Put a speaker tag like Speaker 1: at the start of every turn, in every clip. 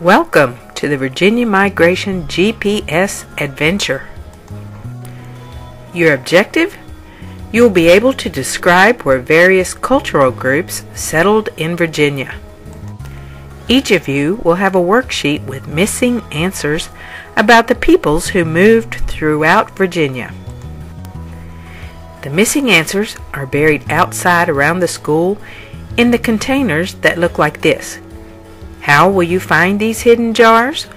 Speaker 1: Welcome to the Virginia Migration GPS adventure. Your objective? You will be able to describe where various cultural groups settled in Virginia. Each of you will have a worksheet with missing answers about the peoples who moved throughout Virginia. The missing answers are buried outside around the school in the containers that look like this. How will you find these hidden jars?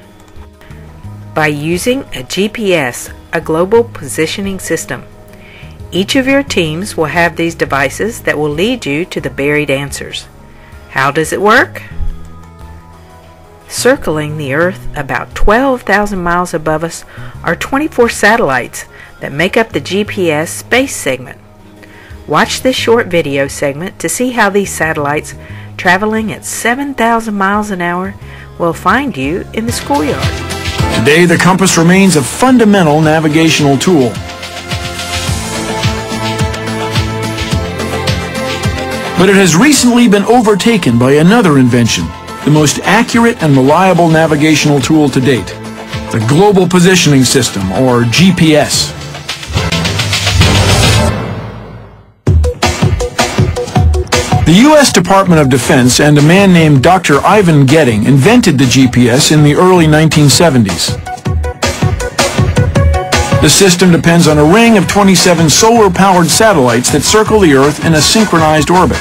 Speaker 1: By using a GPS, a global positioning system. Each of your teams will have these devices that will lead you to the buried answers. How does it work? Circling the Earth about 12,000 miles above us are 24 satellites that make up the GPS space segment. Watch this short video segment to see how these satellites traveling at 7,000 miles an hour will find you in the schoolyard.
Speaker 2: Today, the compass remains a fundamental navigational tool. But it has recently been overtaken by another invention, the most accurate and reliable navigational tool to date, the Global Positioning System, or GPS. The U.S. Department of Defense and a man named Dr. Ivan Getting invented the GPS in the early 1970s. The system depends on a ring of 27 solar-powered satellites that circle the Earth in a synchronized orbit.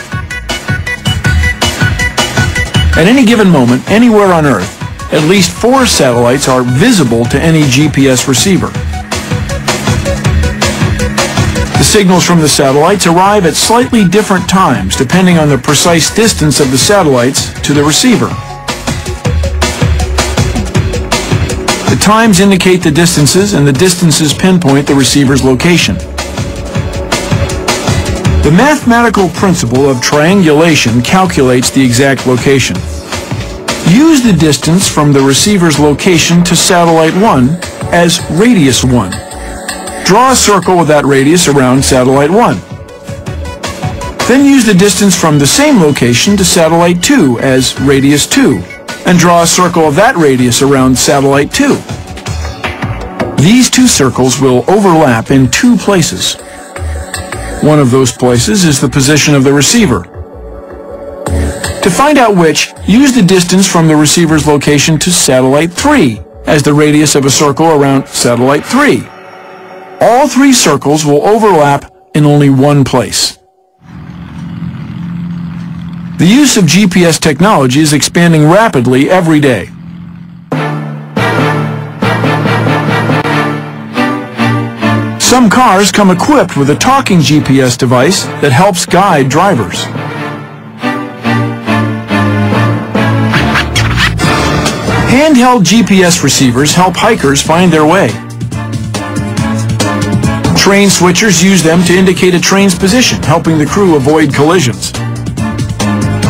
Speaker 2: At any given moment, anywhere on Earth, at least four satellites are visible to any GPS receiver. The signals from the satellites arrive at slightly different times depending on the precise distance of the satellites to the receiver. The times indicate the distances and the distances pinpoint the receiver's location. The mathematical principle of triangulation calculates the exact location. Use the distance from the receiver's location to satellite 1 as radius 1. Draw a circle with that radius around satellite 1. Then use the distance from the same location to satellite 2 as radius 2 and draw a circle of that radius around satellite 2. These two circles will overlap in two places. One of those places is the position of the receiver. To find out which, use the distance from the receiver's location to satellite 3 as the radius of a circle around satellite 3. All three circles will overlap in only one place. The use of GPS technology is expanding rapidly every day. Some cars come equipped with a talking GPS device that helps guide drivers. Handheld GPS receivers help hikers find their way. Train switchers use them to indicate a train's position, helping the crew avoid collisions.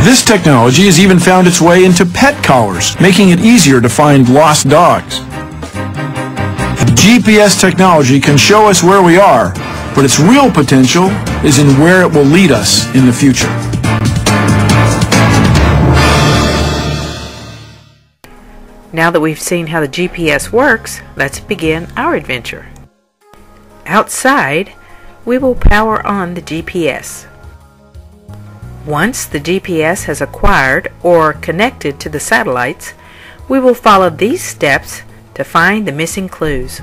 Speaker 2: This technology has even found its way into pet collars, making it easier to find lost dogs. GPS technology can show us where we are, but its real potential is in where it will lead us in the future.
Speaker 1: Now that we've seen how the GPS works, let's begin our adventure. Outside, we will power on the GPS. Once the GPS has acquired or connected to the satellites, we will follow these steps to find the missing clues.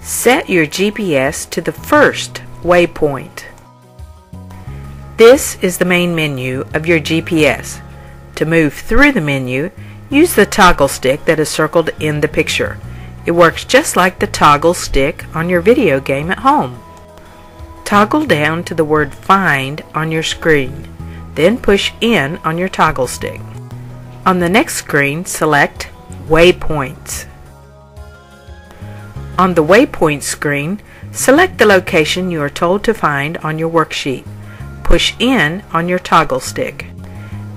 Speaker 1: Set your GPS to the first waypoint. This is the main menu of your GPS. To move through the menu, use the toggle stick that is circled in the picture. It works just like the toggle stick on your video game at home. Toggle down to the word Find on your screen, then push in on your toggle stick. On the next screen, select Waypoints. On the Waypoint screen, select the location you are told to find on your worksheet. Push in on your toggle stick.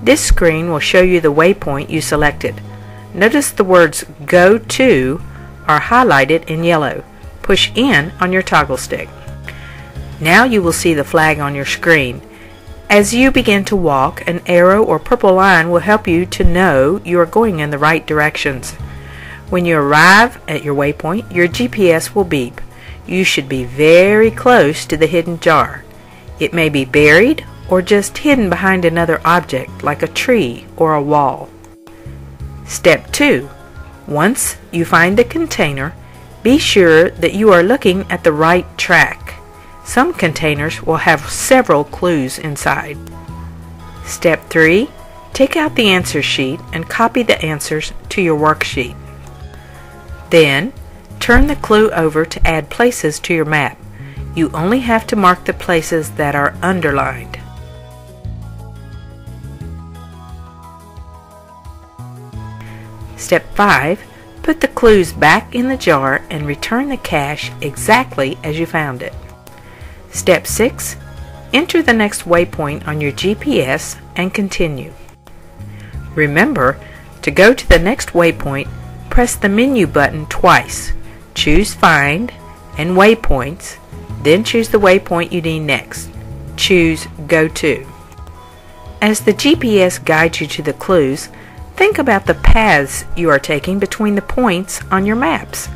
Speaker 1: This screen will show you the waypoint you selected. Notice the words Go To are highlighted in yellow. Push in on your toggle stick. Now you will see the flag on your screen. As you begin to walk, an arrow or purple line will help you to know you are going in the right directions. When you arrive at your waypoint, your GPS will beep. You should be very close to the hidden jar. It may be buried or just hidden behind another object like a tree or a wall. Step 2. Once you find the container, be sure that you are looking at the right track. Some containers will have several clues inside. Step 3. Take out the answer sheet and copy the answers to your worksheet. Then, turn the clue over to add places to your map. You only have to mark the places that are underlined. Step 5. Put the clues back in the jar and return the cache exactly as you found it. Step 6. Enter the next waypoint on your GPS and continue. Remember, to go to the next waypoint, press the menu button twice. Choose Find and Waypoints, then choose the waypoint you need next. Choose Go To. As the GPS guides you to the clues, think about the paths you are taking between the points on your maps.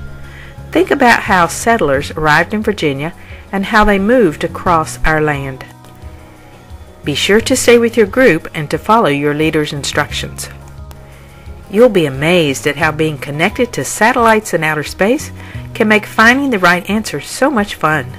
Speaker 1: Think about how settlers arrived in Virginia and how they moved across our land. Be sure to stay with your group and to follow your leader's instructions. You'll be amazed at how being connected to satellites in outer space can make finding the right answer so much fun.